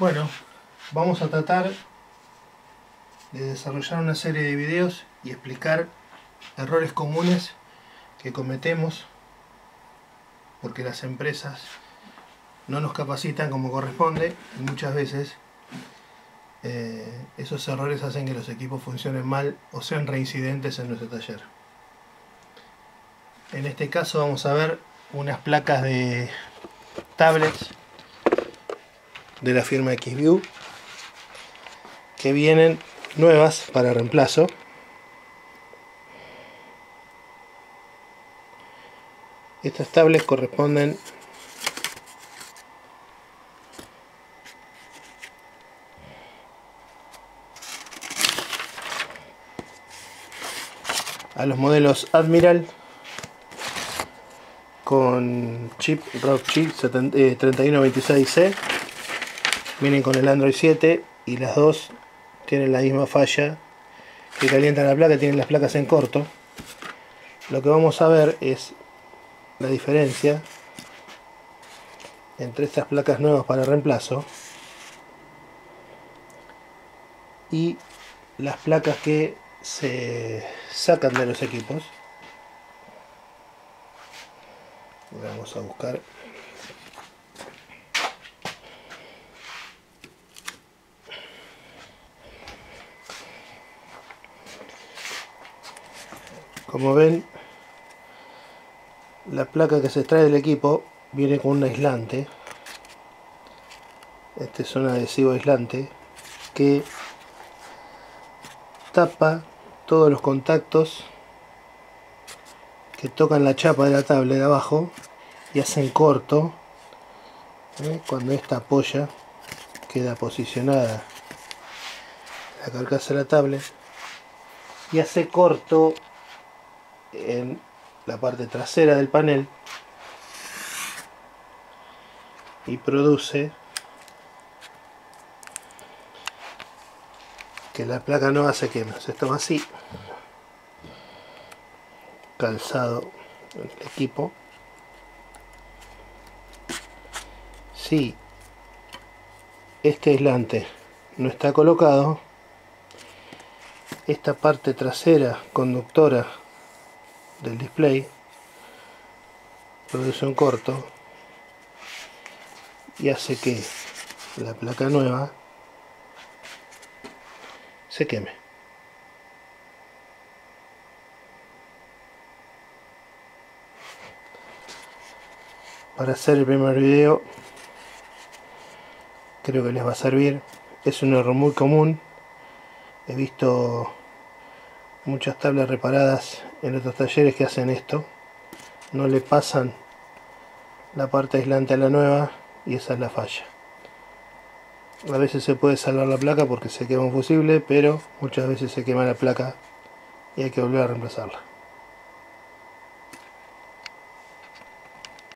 Bueno, vamos a tratar de desarrollar una serie de videos y explicar errores comunes que cometemos porque las empresas no nos capacitan como corresponde y muchas veces eh, esos errores hacen que los equipos funcionen mal o sean reincidentes en nuestro taller. En este caso vamos a ver unas placas de tablets de la firma XView que vienen nuevas para reemplazo. Estas tablets corresponden a los modelos Admiral con chip Rock Chip 3126C vienen con el Android 7 y las dos tienen la misma falla que calientan la placa, tienen las placas en corto. Lo que vamos a ver es la diferencia entre estas placas nuevas para reemplazo y las placas que se sacan de los equipos. Vamos a buscar como ven la placa que se extrae del equipo viene con un aislante este es un adhesivo aislante que tapa todos los contactos que tocan la chapa de la tablet de abajo y hacen corto ¿eh? cuando esta apoya queda posicionada la carcasa de la tablet y hace corto en la parte trasera del panel y produce que la placa nueva se queme. Se así, calzado el equipo. Si este aislante no está colocado, esta parte trasera conductora del display. Produce un corto. Y hace que la placa nueva se queme. Para hacer el primer video creo que les va a servir. Es un error muy común. He visto muchas tablas reparadas en otros talleres que hacen esto. No le pasan la parte aislante a la nueva y esa es la falla. A veces se puede salvar la placa porque se quema un fusible pero muchas veces se quema la placa y hay que volver a reemplazarla